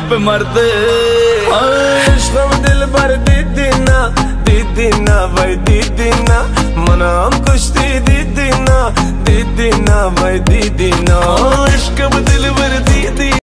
पे मरते। इश्क दिल भर दीदी ना दीदी ना भाई, दीदी ना। मना कुश्ती कुछ दीदी ना दीदी ना भाई, दीदी ना। इश्क दिल भर दीदी